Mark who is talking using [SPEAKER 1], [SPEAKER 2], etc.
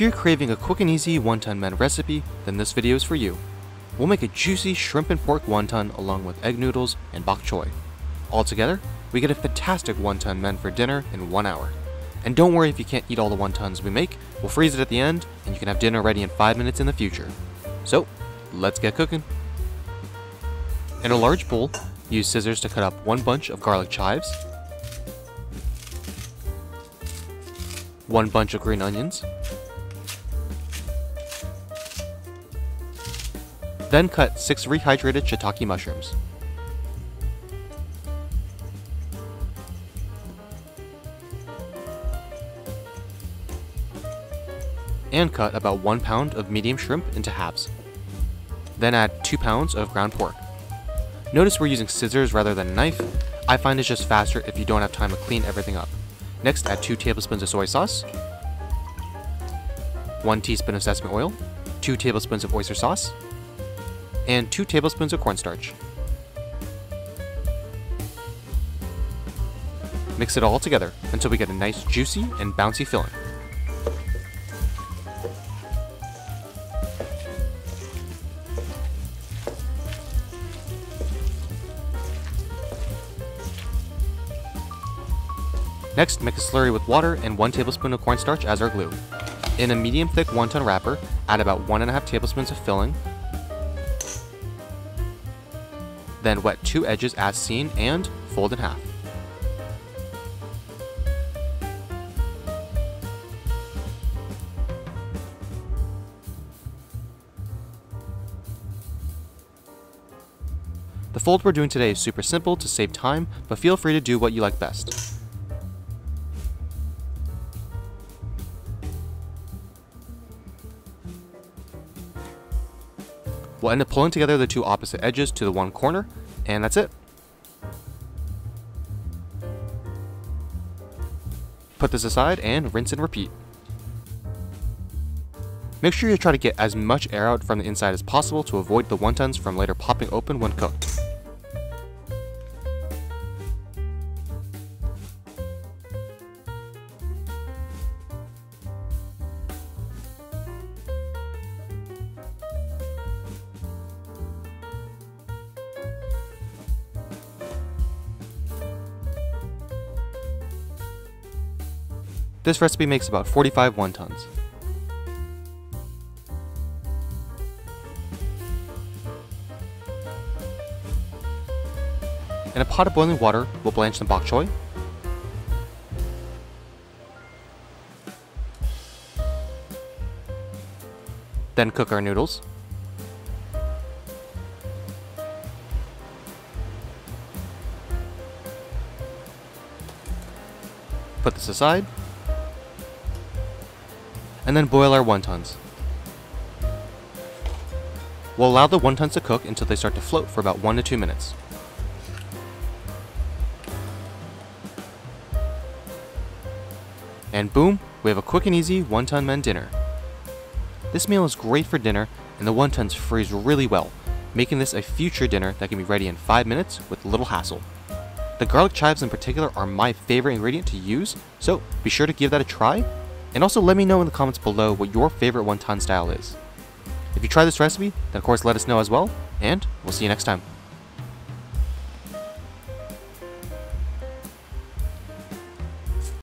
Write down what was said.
[SPEAKER 1] If you're craving a quick and easy wonton mein recipe, then this video is for you. We'll make a juicy shrimp and pork wonton along with egg noodles and bok choy. Altogether, we get a fantastic wonton mein for dinner in one hour. And don't worry if you can't eat all the wontons we make, we'll freeze it at the end, and you can have dinner ready in 5 minutes in the future. So, let's get cooking. In a large bowl, use scissors to cut up one bunch of garlic chives, one bunch of green onions, then cut 6 rehydrated shiitake mushrooms. and cut about 1 pound of medium shrimp into halves. Then add 2 pounds of ground pork. Notice we're using scissors rather than a knife. I find it's just faster if you don't have time to clean everything up. Next, add 2 tablespoons of soy sauce, 1 teaspoon of sesame oil, 2 tablespoons of oyster sauce, and 2 tablespoons of cornstarch. Mix it all together until we get a nice juicy and bouncy filling. Next, make a slurry with water and 1 tablespoon of cornstarch as our glue. In a medium thick wonton wrapper, add about 1.5 tablespoons of filling. Then wet two edges as seen and fold in half. The fold we're doing today is super simple to save time, but feel free to do what you like best. We'll end up pulling together the two opposite edges to the one corner, and that's it. Put this aside and rinse and repeat. Make sure you try to get as much air out from the inside as possible to avoid the wontons from later popping open when cooked. This recipe makes about 45 wontons. In a pot of boiling water, we'll blanch some bok choy, then cook our noodles, put this aside, and then boil our wontons. We'll allow the wontons to cook until they start to float for about 1 to 2 minutes. And boom, we have a quick and easy wonton mein dinner. This meal is great for dinner and the wontons freeze really well, making this a future dinner that can be ready in 5 minutes with little hassle. The garlic chives in particular are my favorite ingredient to use, so be sure to give that a try and also let me know in the comments below what your favorite wonton style is. If you try this recipe, then of course let us know as well, and we'll see you next time.